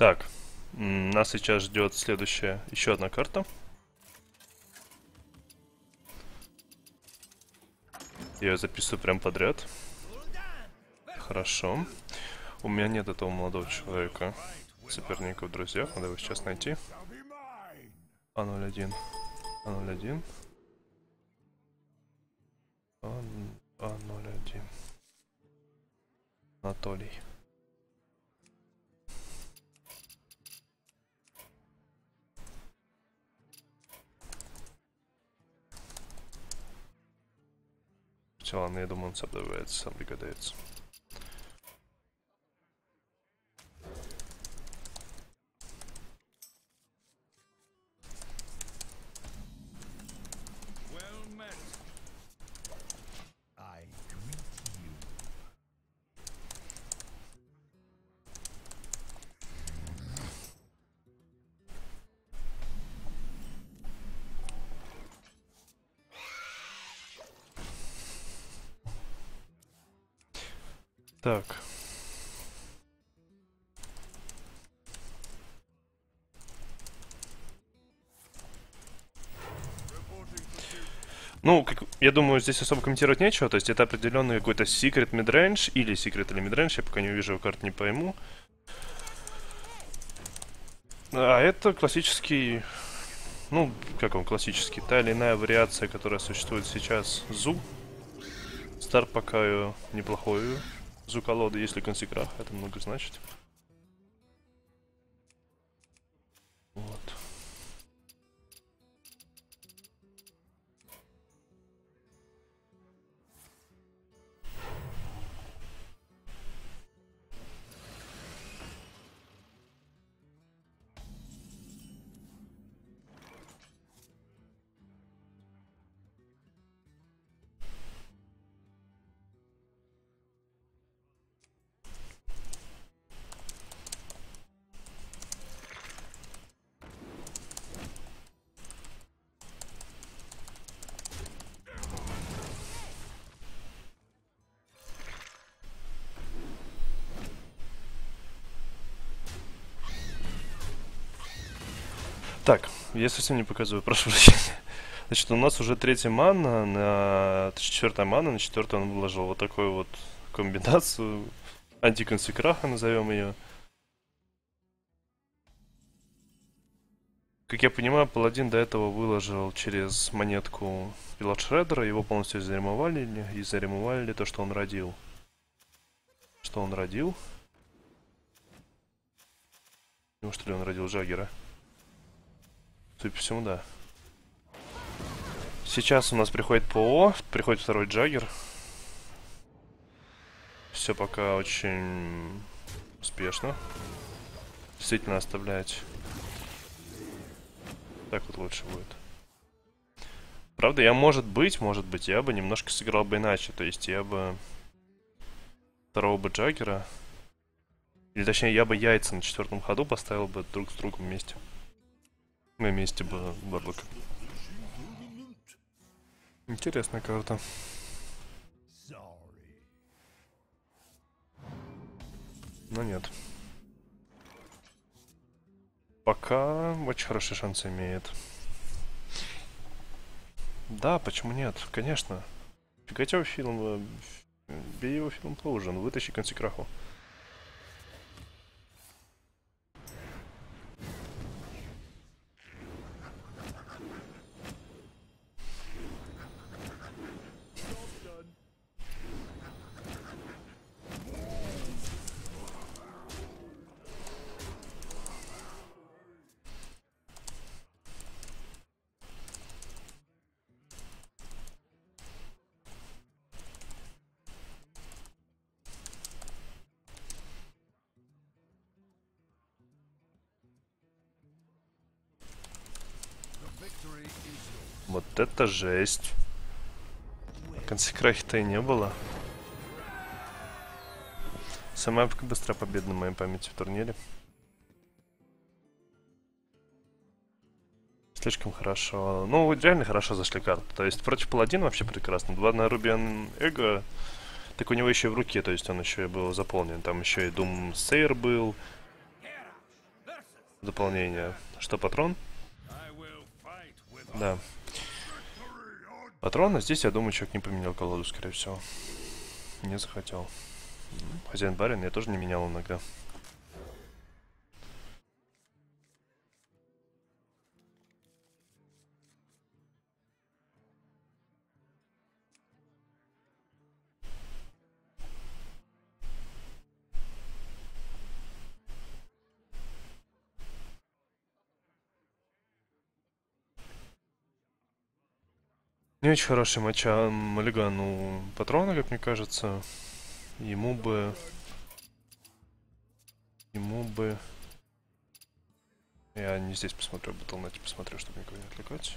Так, нас сейчас ждет следующая, еще одна карта. Я ее записываю прям подряд. Хорошо. У меня нет этого молодого человека. Соперника в друзьях. Надо его сейчас найти. А01. А01. А01. Анатолий. Хотя ладно, я думаю, он сам добавится, сам. Так. Ну, как, я думаю, здесь особо комментировать нечего. То есть это определенный какой-то секрет midrange или секрет или midrange. Я пока не увижу карт, не пойму. А это классический... Ну, как он классический? Та или иная вариация, которая существует сейчас. Зу. Стар пока неплохой Зуколоды, если консекрах, это много значит. Так, я совсем не показываю, прошу прощения. Значит, у нас уже третья мана, на четвертая мана, на четвертую он выложил вот такую вот комбинацию. Антиконсекраха назовем ее. Как я понимаю, паладин до этого выложил через монетку пилот Шреддера, его полностью заремовали и заремовали то, что он родил. Что он родил? Неужели он родил Джаггера? Судя по всему, да. Сейчас у нас приходит ПО, приходит второй Джаггер. Все пока очень успешно. Действительно оставлять. Так вот лучше будет. Правда, я, может быть, может быть, я бы немножко сыграл бы иначе. То есть я бы второго бы Джаггера. Или точнее, я бы яйца на четвертом ходу поставил бы друг с другом вместе. На месте бы Барлока. Интересная карта. Но нет. Пока очень хорошие шансы имеет. Да, почему нет? Конечно. Фигатев фильм... Э, бей его фильм должен. Вытащи консекраху. Вот это жесть. Консекрахи-то и не было. Самая быстрая победа на моей памяти в турнире. Слишком хорошо. Ну, реально хорошо зашли карты. То есть против паладина вообще прекрасно. Два на Рубиан Эго. Так у него еще и в руке, то есть он еще и был заполнен. Там еще и Дум Сейр был. дополнение. Что, патрон? Да. Патрон, а здесь, я думаю, человек не поменял колоду, скорее всего. Не захотел. Хозяин барин я тоже не менял иногда. Не очень хороший матч, а Малигану патрона, как мне кажется. Ему бы... Ему бы... Я не здесь посмотрю, Батлнете посмотрю, чтобы никого не отвлекать.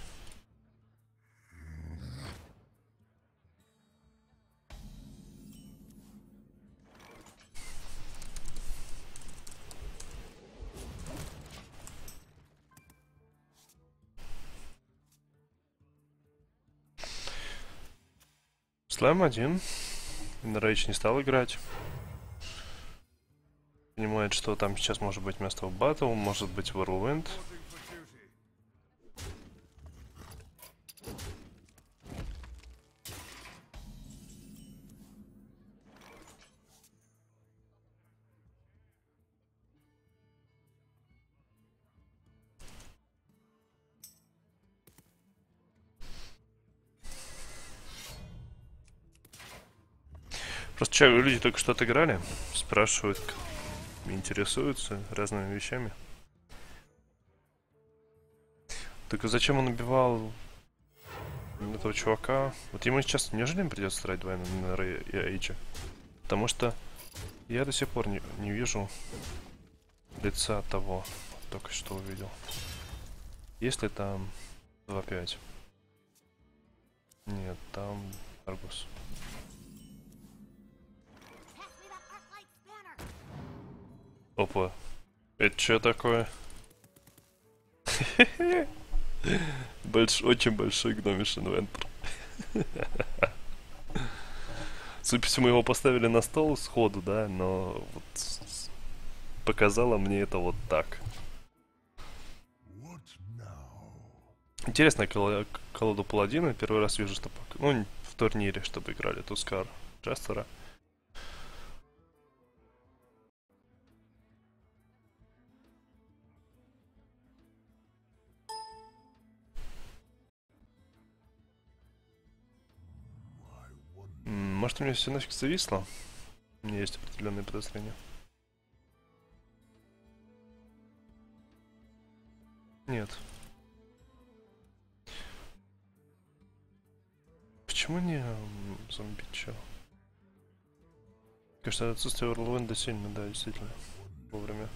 Слэм один. Рейч не стал играть. Понимает, что там сейчас может быть место в батл, может быть Whirlwind. Просто что, люди только что отыграли, спрашивают, интересуются разными вещами. Так зачем он убивал этого чувака? Вот ему сейчас неужели придется тратить двойно на Эйча? Потому что я до сих пор не, не вижу лица того, только что увидел. Если там 2-5? Нет, там Аргус. Опа. Это что такое? Больш... Очень большой гномиш инвентор. Судя по всему, его поставили на стол сходу, да, но вот показало мне это вот так. Интересная колода, колода паладина. Первый раз вижу, что... Ну, в турнире, чтобы играли Тускар Джастера. У меня все нафиг зависло? У меня есть определенные подозрения. Нет. Почему не зомби чел? Кажется, отсутствие Орлвенда сильно, да, действительно. Вовремя.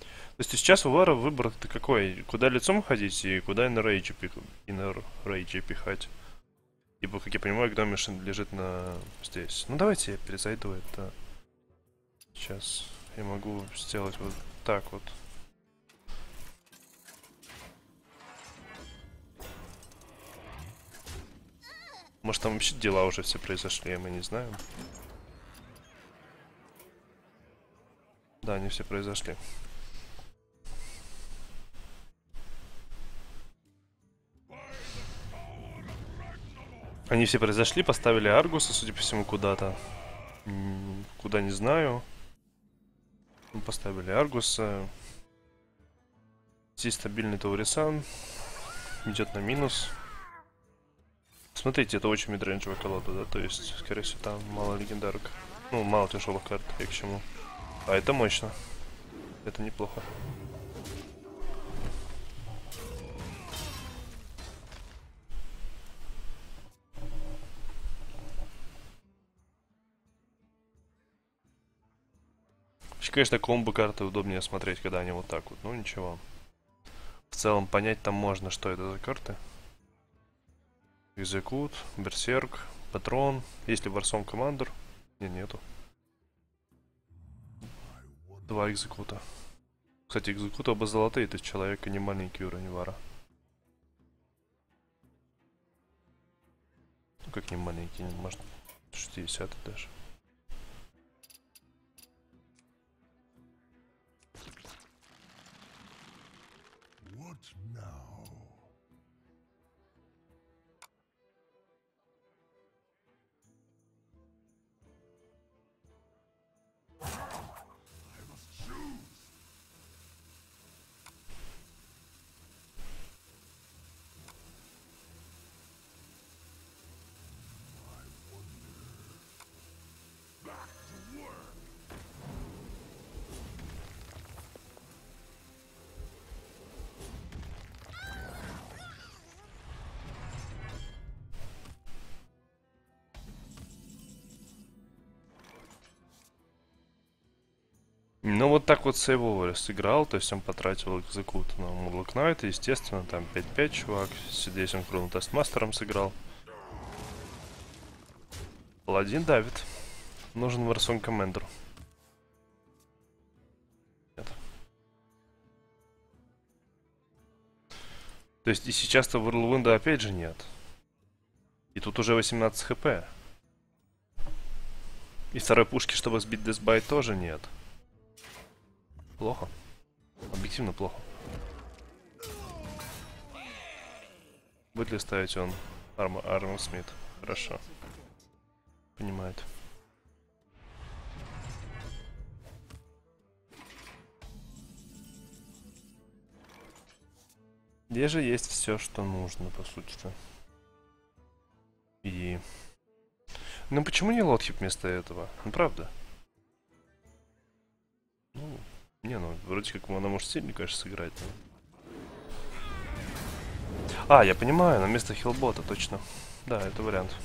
То есть сейчас у Вара выбор-то какой? Куда лицом ходить и куда на рейджи, и на рейджи пихать? Ибо, как я понимаю, Гномиш лежит на... здесь. Ну, давайте я перезайду это. Сейчас я могу сделать вот так вот. Может, там вообще дела уже все произошли, мы не знаем. Да, они все произошли. Они все произошли, поставили Аргуса, судя по всему, куда-то. Куда не знаю. Поставили Аргуса. Здесь стабильный Таурисан. Идет на минус. Смотрите, это очень мидренджевая колода, да? То есть, скорее всего, там мало легендарок. Ну, мало тяжелых карт, и к чему. А это мощно. Это неплохо. Конечно, комбо карты удобнее смотреть, когда они вот так вот. Ну, ничего. В целом, понять там можно, что это за карты. Экзекут, Берсерк, Патрон. Есть ли Варсон Командер? Не, нету. Два экзекута. Кстати, экзекуты оба золотые, то есть человека не маленький уровень вара. Ну как не маленький, может 60 даже. Ну вот так вот сейвовый сыграл, то есть он потратил экзекут на Мурлок Найт, естественно, там 5-5 чувак, здесь он Хроно Тестмастером сыграл. Паладин давит. Нужен Варсон Коммендер. То есть и сейчас-то Whirlwind опять же нет. И тут уже 18 хп. И второй пушки, чтобы сбить Десбай, тоже нет. Плохо. Объективно плохо. Будет ли ставить он Арма Армор Смит? Хорошо. Понимает. Где же есть все, что нужно, по сути-то? И... Ну почему не Лотхип вместо этого? Ну правда. Не, ну, вроде как она может сильно, конечно, сыграть. Но... А, я понимаю, на место хилбота, точно. Да, это вариант.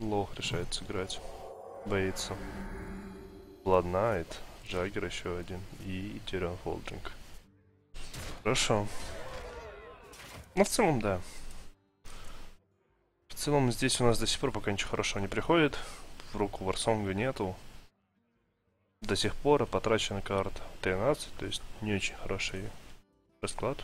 Лох решает сыграть. Боится. Knight, Джаггер еще один и Тирион Фолдинг. Хорошо. Ну, в целом, да. В целом, здесь у нас до сих пор пока ничего хорошего не приходит. В руку Варсонга нету. До сих пор потрачена карта 13, то есть не очень хороший расклад.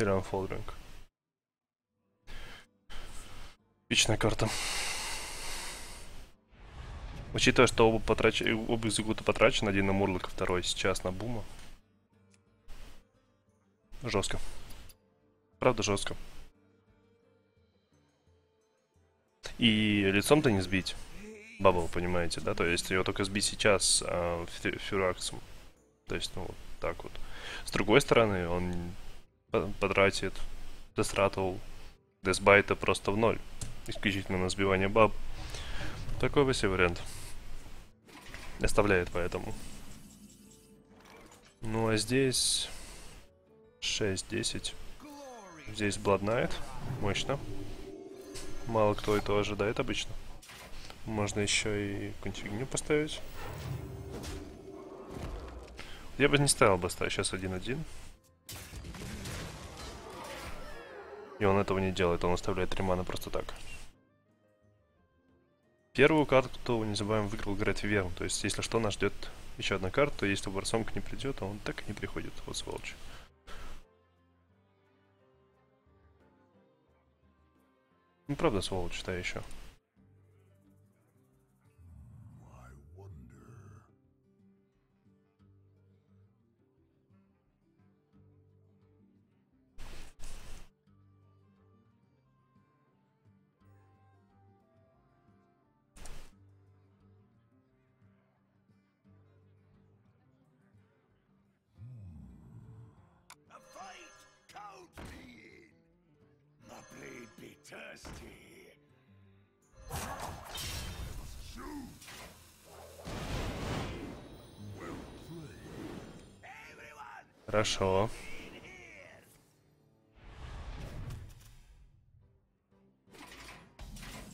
Тирион Фолдинг. Отличная карта. Учитывая, что оба, потрач... оба экзекута потрачены, один на Мурлока, второй сейчас на Бума. Жестко. Правда, жестко. И лицом-то не сбить. Бабл, понимаете, да? То есть ее только сбить сейчас фи- фюраксом. То есть, ну, вот так вот. С другой стороны, он потратит Дестратл, Десбайта просто в ноль. Исключительно на сбивание баб. Такой бы себе вариант. Оставляет поэтому. Ну а здесь 6-10. Здесь Blood Knight. Мощно. Мало кто это ожидает обычно. Можно еще и фигню поставить. Я бы не ставил бы ставить сейчас 1-1. И он этого не делает, он оставляет три маны просто так. Первую карту, не забываем, выиграл Грет Виверн. То есть, если что, нас ждет еще одна карта. Если Варсонг не придет, а он так и не приходит. Вот сволочь. Ну, правда, сволочь, та еще. Fantastic! Shoot! Хорошо.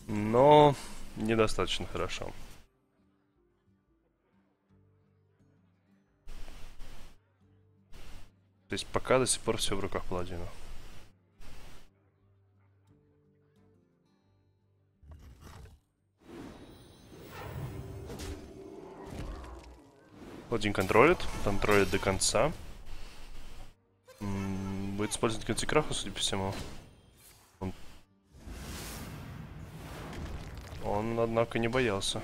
Но недостаточно хорошо. То есть пока до сих пор все в руках паладина. Паладин контролит, контролит до конца. Будет использовать контикраху, судя по всему. Он... Он, однако, не боялся.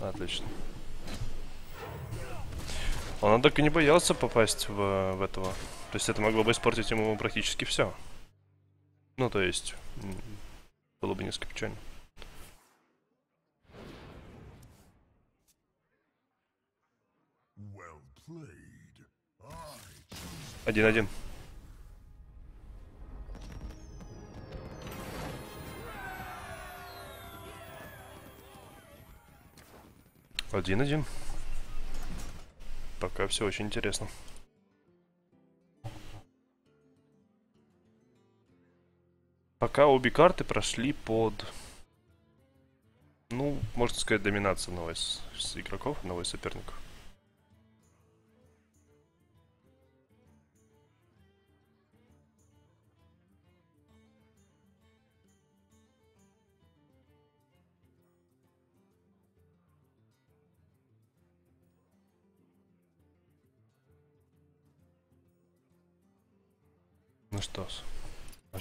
Отлично. Он, однако, не боялся попасть в, в этого. То есть это могло бы испортить ему практически все. Ну, то есть, было бы несколько печально. Well played. I choose Один-один. Один-один. Пока все очень интересно. Пока обе карты прошли под... Ну, можно сказать, доминацию из, из игроков, из соперников.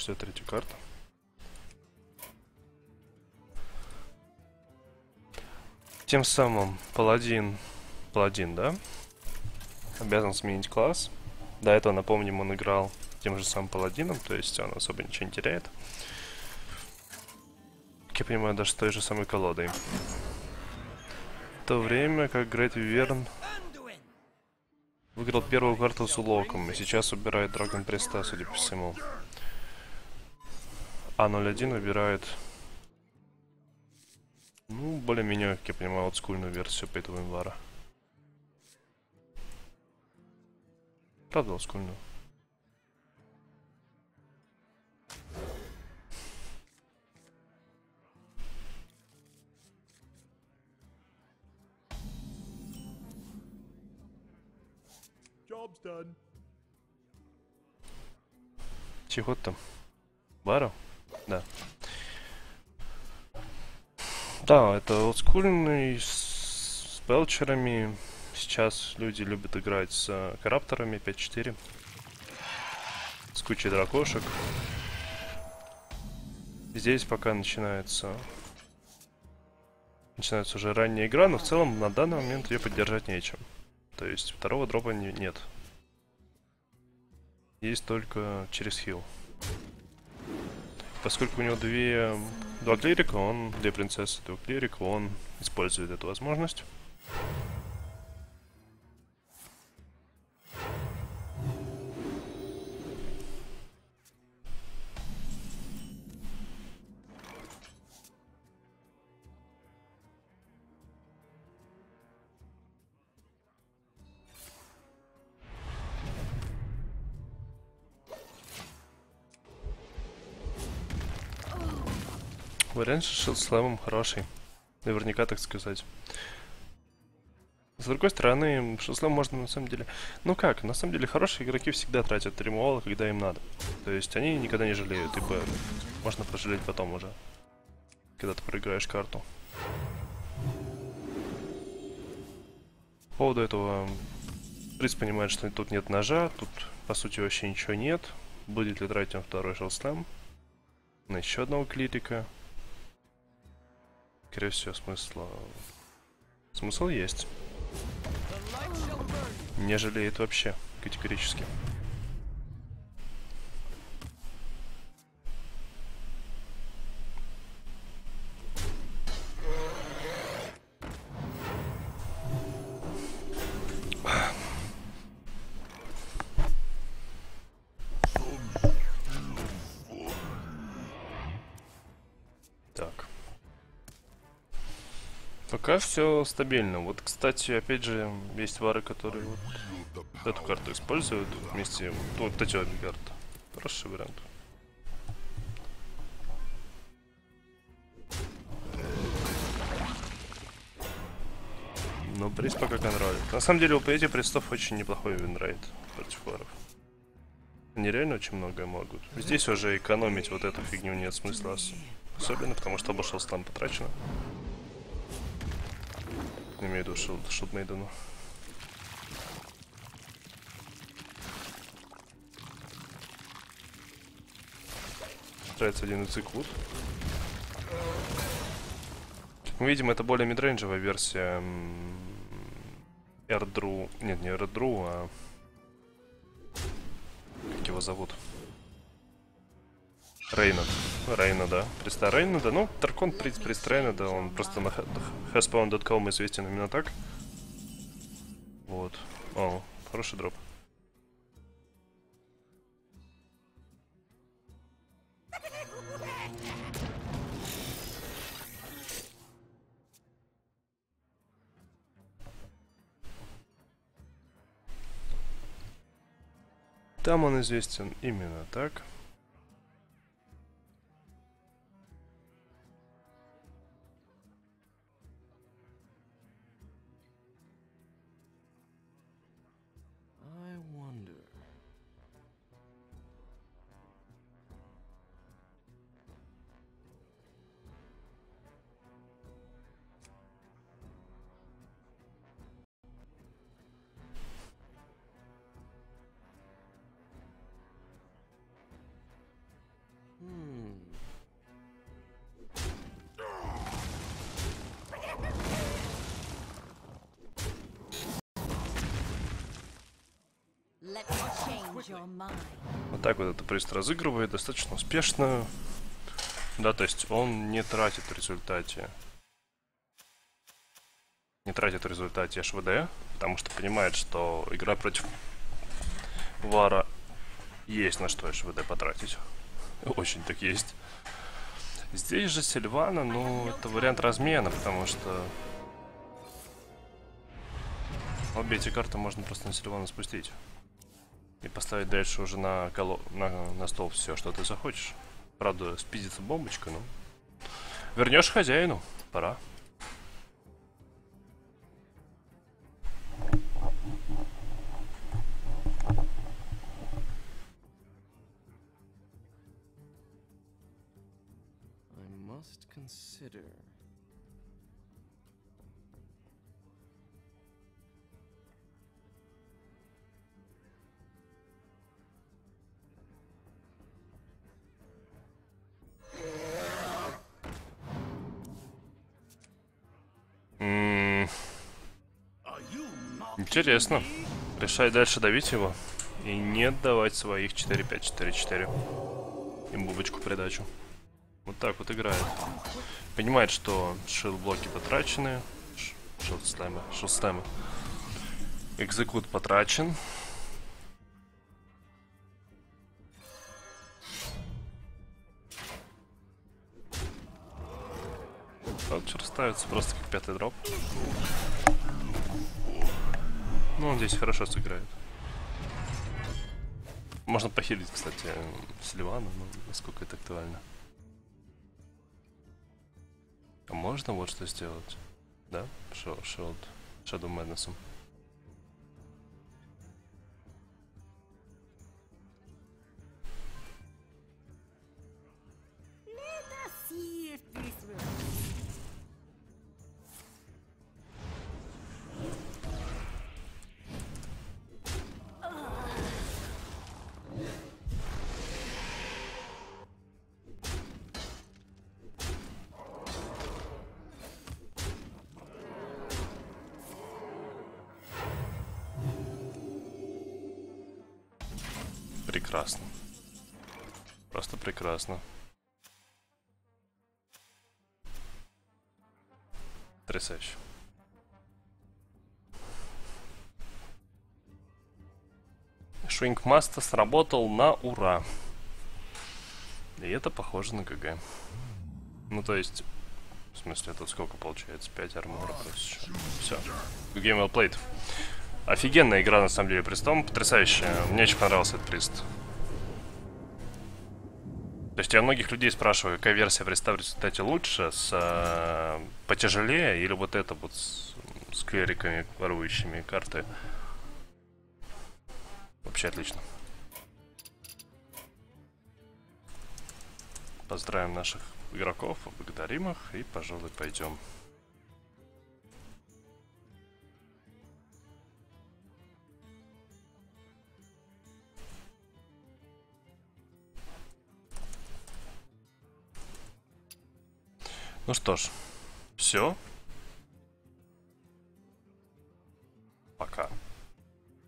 Что третья карта? Тем самым паладин, паладин, да, обязан сменить класс. До этого, напомним, он играл тем же самым паладином, то есть он особо ничего не теряет. Как я понимаю, даже с той же самой колодой. В то время как Грейт Виверн выиграл первую карту с улоком и сейчас убирает Драгон Преста, судя по всему. А 01 выбирает, ну, более-менее, как я понимаю, олдскульную версию Пейтова Инвара. Правда, олдскульную. Job's done. Чего там? Баро? Да. Да, это олдскульный с, с белчерами. Сейчас люди любят играть с э, карапторами 5-4. С кучей дракошек. Здесь пока начинается... Начинается уже ранняя игра, но в целом на данный момент ее поддержать нечем. То есть второго дропа не- нет. Есть только через хил. Поскольку у него две, два клирика, он, две принцессы, два клирика, он использует эту возможность. Вариант с Шилслэмом хороший. Наверняка, так сказать. С другой стороны, Шилслэм можно на самом деле... Ну как, на самом деле хорошие игроки всегда тратят ремуала, когда им надо. То есть они никогда не жалеют, ибо можно пожалеть потом уже. Когда ты проиграешь карту. По поводу этого... Приз понимает, что тут нет ножа, тут по сути вообще ничего нет. Будет ли тратить он второй Шилслэм? На еще одного клирика. Скорее всего, смысла... Смысл есть. Не жалеет вообще, категорически. Все стабильно. Вот, кстати, опять же, есть вары, которые вот эту карту используют вместе. Вот, вот эти обе карты. Хороший вариант. Но прист пока контролит. На самом деле у этих пристов очень неплохой винрейт против варов. Они реально очень многое могут. Здесь уже экономить вот эту фигню нет смысла. ос- Особенно потому, что оба шелстам потрачено. Имею в виду шилд, шилдмейдену. Нравится один циклут. Как мы видим, это более мидрейнджевая версия Эрдру... Нет, не Эрдру, а... Как его зовут? Рейнад. Рейна, да. Приста Рейнада. Ну, Таркон Приц Прист Рейнада, он просто на haspawn.com известен именно так. Вот. О, хороший дроп. Там он известен именно так. Вот так вот это прист разыгрывает достаточно успешно. Да, то есть он не тратит в результате... Не тратит в результате ШВД, потому что понимает, что игра против Вара есть на что ШВД потратить. Очень так есть. Здесь же Сильвана, ну, это вариант размена, потому что... Обе эти карты можно просто на Сильвана спустить. И поставить дальше уже на, коло... на, на стол все, что ты захочешь. Правда, спиздится бомбочка, но... Вернешь хозяину. Пора. Интересно. Решай дальше давить его. И не давать своих 4-5-4-4. И бубочку придачу. Вот так вот играет. Понимает, что шилд-блоки потрачены. Шилд-слаймы. Экзекут потрачен. Таучер ставится просто как пятый дроп. Ну, он здесь хорошо сыграет. Можно похилить, кстати, Сильвана, но насколько это актуально. А можно вот что сделать? Да? Шо- Шилд. Shadow Прекрасно. Просто прекрасно. Потрясающе. Швинг Маста сработал на ура. И это похоже на ГГ. Ну, то есть, в смысле, тут сколько получается? 5 армора плюс Все. Game well played. Офигенная игра, на самом деле, престом. Потрясающая. Мне очень понравился этот прист. То есть я многих людей спрашиваю, какая версия приста в результате лучше, с э, потяжелее или вот это вот с с клериками, ворующими карты. Вообще отлично. Поздравим наших игроков, поблагодарим их и, пожалуй, пойдем. Ну что ж, все. Пока.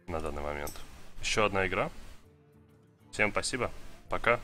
На данный момент. Еще одна игра. Всем спасибо. Пока.